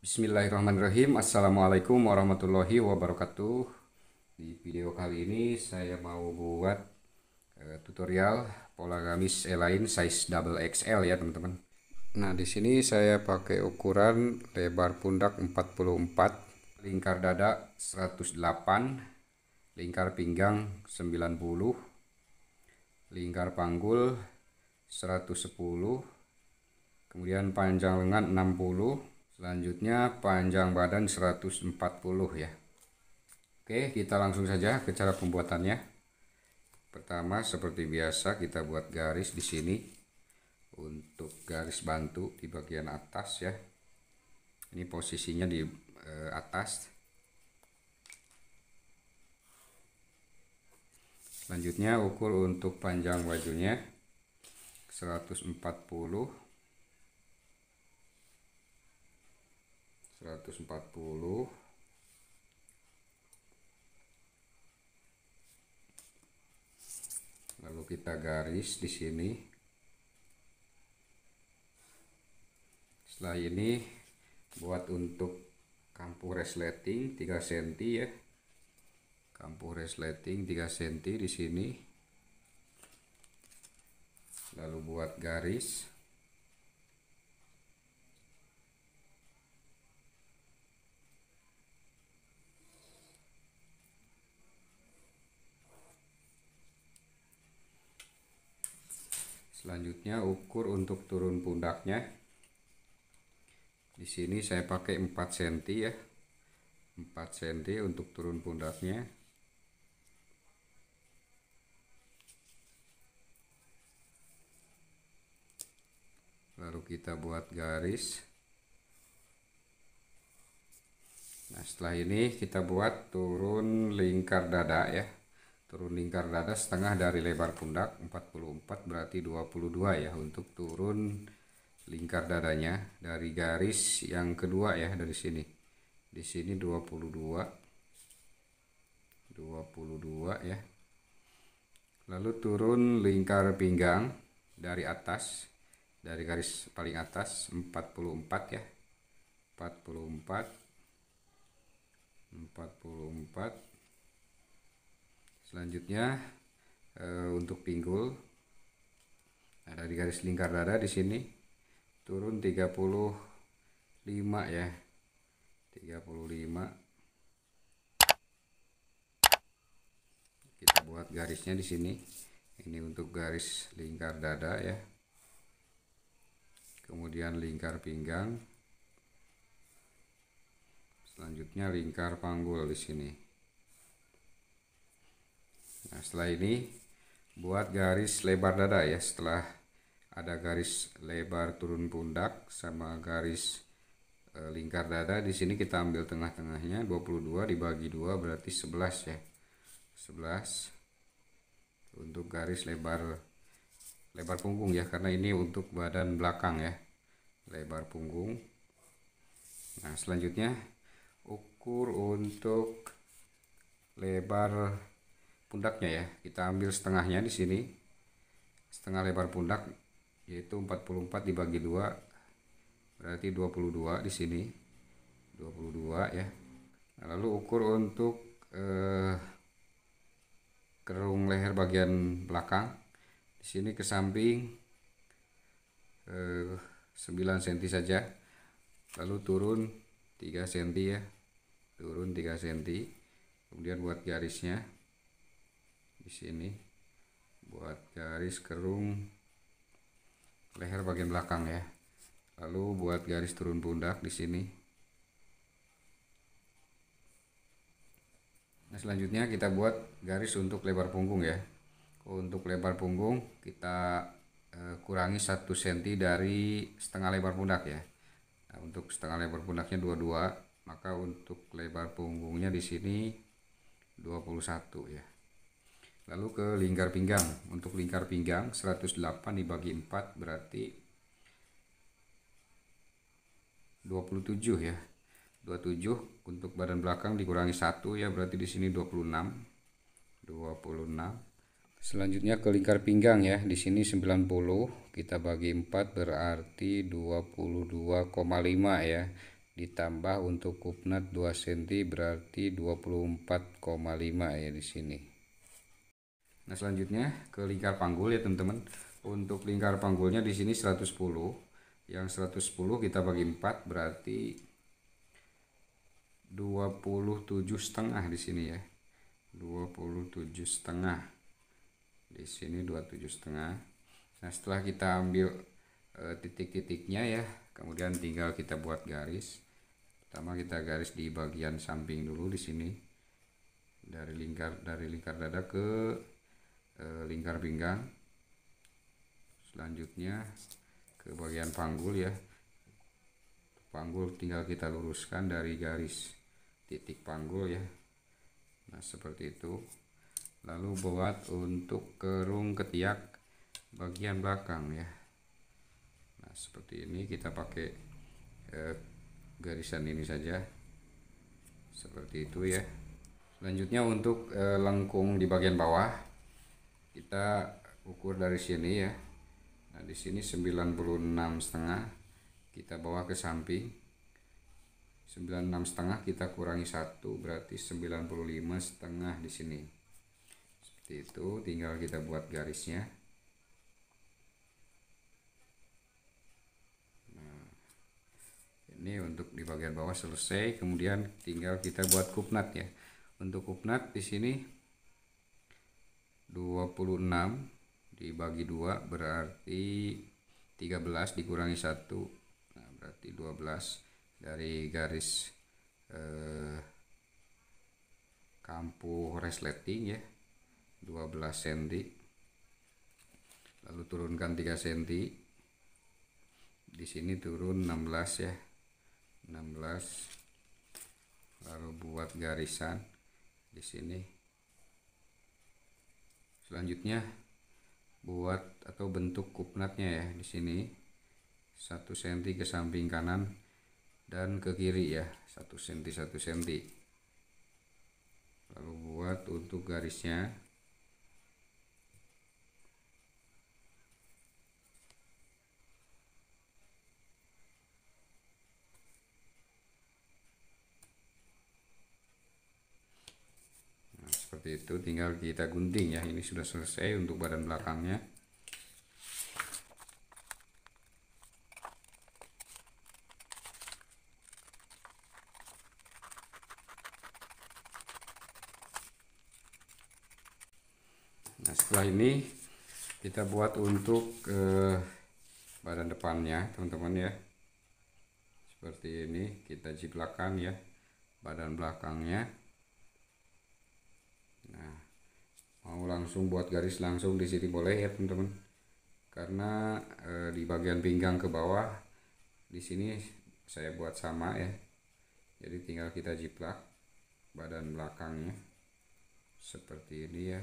Bismillahirrahmanirrahim. Assalamualaikum warahmatullahi wabarakatuh. Di video kali ini saya mau buat uh, tutorial pola gamis Elaine size double XL ya teman-teman. Nah di sini saya pakai ukuran lebar pundak 44 lingkar dada 108 lingkar pinggang 90 lingkar panggul 110 kemudian panjang lengan 60 selanjutnya panjang badan 140 ya. Oke kita langsung saja ke cara pembuatannya. Pertama seperti biasa kita buat garis di sini. Untuk garis bantu di bagian atas ya. Ini posisinya di eh, atas. Selanjutnya ukur untuk panjang bajunya. 140 140 lalu kita garis di sini. Setelah ini buat untuk kampuh resleting 3 cm ya. Kampuh resleting 3 cm di sini. Lalu buat garis selanjutnya ukur untuk turun pundaknya. Di sini saya pakai 4 cm ya. 4 cm untuk turun pundaknya. Lalu kita buat garis. Nah setelah ini kita buat turun lingkar dada ya turun lingkar dada setengah dari lebar pundak 44 berarti 22 ya untuk turun lingkar dadanya dari garis yang kedua ya dari sini. Di sini 22 22 ya. Lalu turun lingkar pinggang dari atas dari garis paling atas 44 ya. 44 44 selanjutnya e, untuk pinggul ada di garis lingkar dada di sini turun 35 ya. 35 kita buat garisnya di sini. Ini untuk garis lingkar dada ya. Kemudian lingkar pinggang. Selanjutnya lingkar panggul di sini nah setelah ini buat garis lebar dada ya. Setelah ada garis lebar turun pundak sama garis e, lingkar dada di sini kita ambil tengah-tengahnya. 22 dibagi 2 berarti 11 ya. 11 untuk garis lebar lebar punggung ya karena ini untuk badan belakang ya. Lebar punggung. Nah selanjutnya ukur untuk lebar pundaknya ya. Kita ambil setengahnya di sini. Setengah lebar pundak yaitu 44 dibagi 2 berarti 22 di sini. 22 ya. Nah, lalu ukur untuk eh, kerung leher bagian belakang. Di sini ke samping eh, 9 cm saja. Lalu turun 3 cm ya. Turun 3 cm kemudian buat garisnya di sini buat garis kerung leher bagian belakang ya. Lalu buat garis turun pundak di sini. Nah selanjutnya kita buat garis untuk lebar punggung ya. Untuk lebar punggung kita eh, kurangi 1 cm dari setengah lebar pundak ya. Nah, untuk setengah lebar pundaknya 22 maka untuk lebar punggungnya di sini 21 ya lalu ke lingkar pinggang. Untuk lingkar pinggang 108 dibagi 4 berarti 27 ya. 27 untuk badan belakang dikurangi 1 ya berarti di sini 26 26 selanjutnya ke lingkar pinggang ya di sini 90 kita bagi 4 berarti 22,5 ya. Ditambah untuk kupnat 2 cm berarti 24,5 ya di sini nah selanjutnya ke lingkar panggul ya teman-teman. Untuk lingkar panggulnya di sini 110 yang 110 kita bagi 4 berarti 27 setengah di sini ya. 27 setengah. Di sini 27 setengah. Nah setelah kita ambil e, titik-titiknya ya kemudian tinggal kita buat garis. Pertama kita garis di bagian samping dulu di sini. Dari lingkar dari lingkar dada ke e, lingkar pinggang. Selanjutnya ke bagian panggul ya. Panggul tinggal kita luruskan dari garis titik panggul ya. Nah seperti itu. Lalu buat untuk kerung ketiak bagian belakang ya. Nah seperti ini kita pakai eh, garisan ini saja. Seperti itu ya. Selanjutnya untuk eh, lengkung di bagian bawah kita ukur dari sini ya. Nah di sini 96 setengah kita bawa ke samping. 96 setengah kita kurangi satu berarti 95 setengah di sini. Seperti itu tinggal kita buat garisnya. Nah, ini untuk di bagian bawah selesai kemudian tinggal kita buat kupnat ya. Untuk kupnat di sini 26 dibagi 2 berarti 13 dikurangi 1 nah berarti 12 dari garis eh, kampu resleting ya 12 cm lalu turunkan 3 cm di sini turun 16 ya 16 lalu buat garisan di sini selanjutnya buat atau bentuk kupnatnya ya di sini. 1 cm ke samping kanan dan ke kiri ya 1 cm 1 cm lalu buat untuk garisnya nah, seperti itu. Tinggal kita gunting ya. Ini sudah selesai untuk badan belakangnya. Nah setelah ini kita buat untuk eh, badan depannya teman-teman ya. Seperti ini kita jiplakan ya badan belakangnya nah mau langsung buat garis langsung di sini boleh ya teman-teman. Karena eh, di bagian pinggang ke bawah di sini saya buat sama ya. Jadi tinggal kita jiplak badan belakangnya. Seperti ini ya.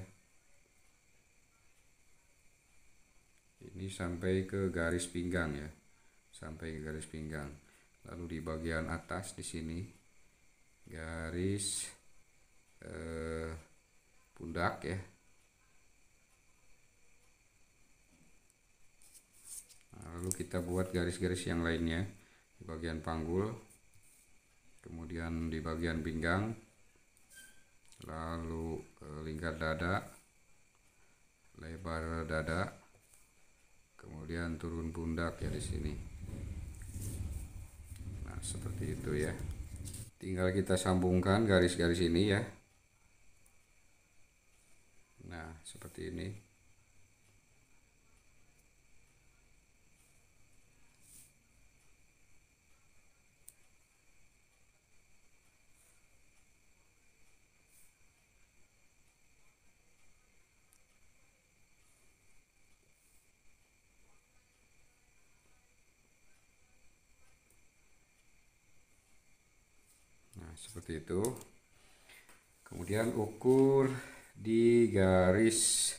Ini sampai ke garis pinggang ya. Sampai ke garis pinggang. Lalu di bagian atas di sini garis eh, pundak ya. Nah, lalu kita buat garis-garis yang lainnya. Di bagian panggul kemudian di bagian pinggang lalu lingkar dada lebar dada kemudian turun pundak ya di sini. Nah seperti itu ya. Tinggal kita sambungkan garis-garis ini ya nah seperti ini. Seperti itu. Kemudian ukur di garis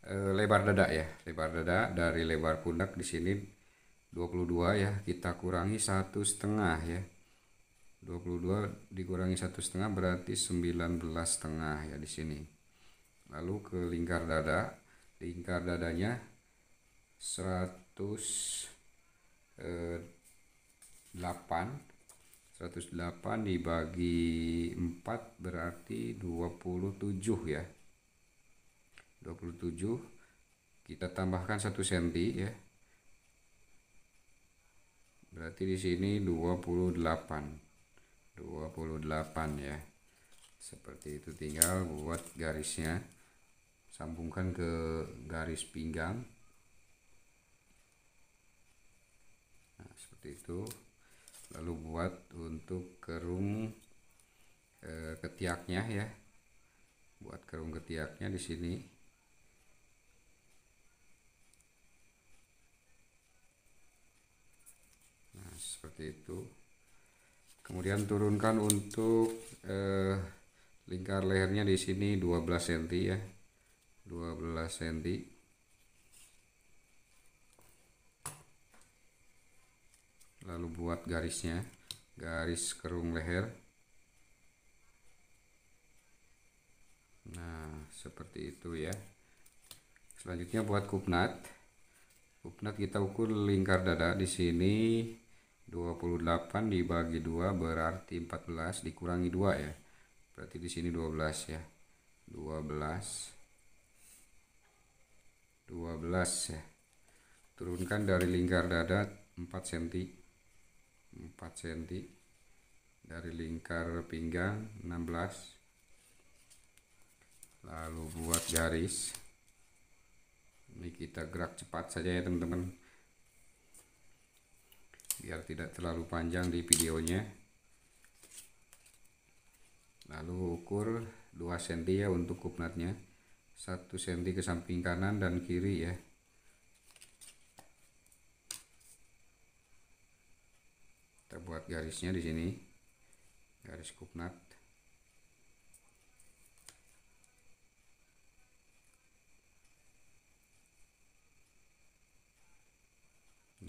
e, lebar dada ya lebar dada dari lebar pundak di sini 22 ya kita kurangi satu setengah ya. 22 dikurangi satu setengah berarti 19 setengah ya di sini. Lalu ke lingkar dada lingkar dadanya 100 eh, 8 108 dibagi 4 berarti 27 ya. 27 kita tambahkan 1 cm ya. Berarti di sini 28 28 ya. Seperti itu tinggal buat garisnya. Sambungkan ke garis pinggang. Nah seperti itu lalu buat untuk kerung e, ketiaknya ya. Buat kerung ketiaknya di sini. Nah seperti itu. Kemudian turunkan untuk e, lingkar lehernya di sini 12 cm ya. 12 cm lalu buat garisnya garis kerung leher. Nah seperti itu ya. Selanjutnya buat kupnat. Kupnat kita ukur lingkar dada di sini 28 dibagi 2 berarti 14 dikurangi 2 ya. Berarti di sini 12 ya. 12 12 ya. Turunkan dari lingkar dada 4 cm 4 cm dari lingkar pinggang 16 lalu buat garis. Ini kita gerak cepat saja ya teman-teman. Biar tidak terlalu panjang di videonya. Lalu ukur 2 cm ya untuk kupnatnya. 1 cm ke samping kanan dan kiri ya kita buat garisnya di sini. Garis kupnat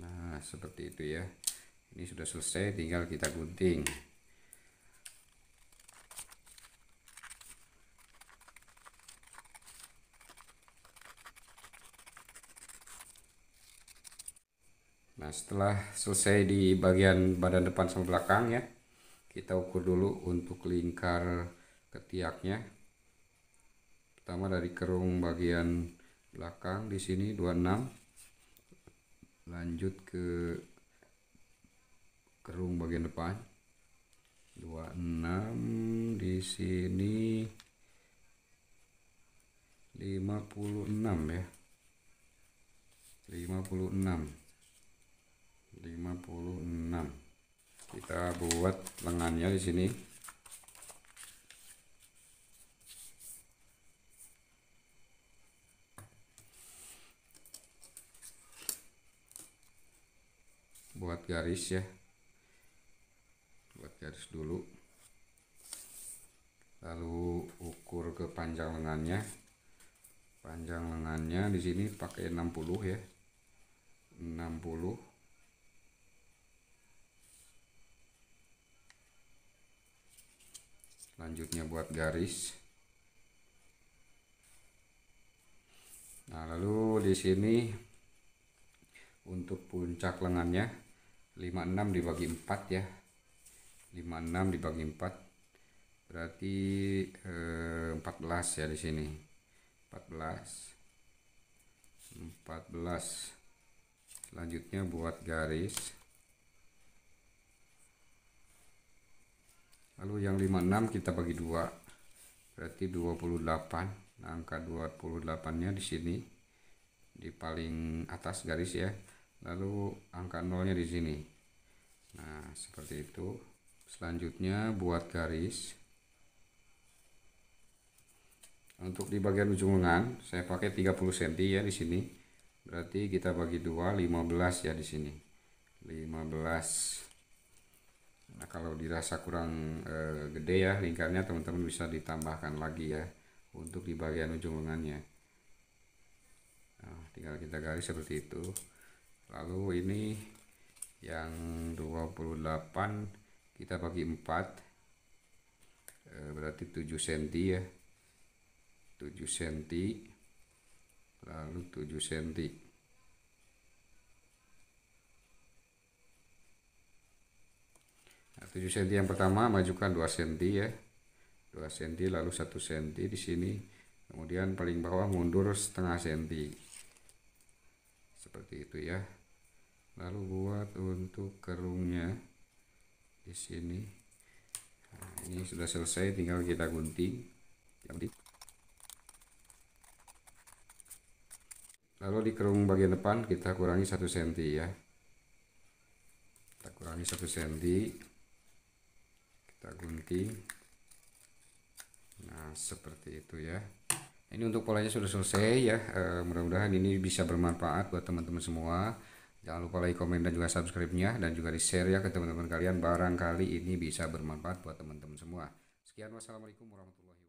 nah seperti itu ya. Ini sudah selesai tinggal kita gunting Nah setelah selesai di bagian badan depan sama belakang ya kita ukur dulu untuk lingkar ketiaknya. Pertama dari kerung bagian belakang di sini 26 lanjut ke kerung bagian depan 26 di sini 56 ya. 56 56 kita buat lengannya di sini. Buat garis ya. Buat garis dulu. Lalu ukur ke panjang lengannya. Panjang lengannya di sini pakai 60 ya. 60 selanjutnya buat garis. Nah lalu di sini untuk puncak lengannya 56 dibagi 4 ya. 56 dibagi 4 berarti eh, 14 ya di sini. 14 14 selanjutnya buat garis lalu yang 56 kita bagi dua. Berarti 28 nah, angka 28 nya di sini di paling atas garis ya. Lalu angka nolnya di sini. Nah seperti itu. Selanjutnya buat garis. Untuk di bagian ujung lengan saya pakai 30 cm ya di sini. Berarti kita bagi dua 15 ya di sini. 15 Nah, kalau dirasa kurang e, gede ya lingkarnya teman-teman bisa ditambahkan lagi ya untuk di bagian ujung lengannya. Nah, tinggal kita garis seperti itu. Lalu ini yang 28 kita bagi 4 e, berarti 7 cm ya. 7 cm lalu 7 cm 7 cm yang pertama majukan 2 cm ya. 2 cm lalu 1 cm di sini. Kemudian paling bawah mundur setengah cm seperti itu ya. Lalu buat untuk kerungnya di sini. Nah, ini sudah selesai tinggal kita gunting. Lalu di kerung bagian depan kita kurangi 1 cm ya. Kita kurangi 1 cm kita gunting. Nah seperti itu ya. Ini untuk polanya sudah selesai ya. E, mudah-mudahan ini bisa bermanfaat buat teman-teman semua. Jangan lupa like komen dan juga subscribe nya dan juga di share ya ke teman-teman kalian. Barangkali ini bisa bermanfaat buat teman-teman semua. Sekian wassalamualaikum warahmatullahi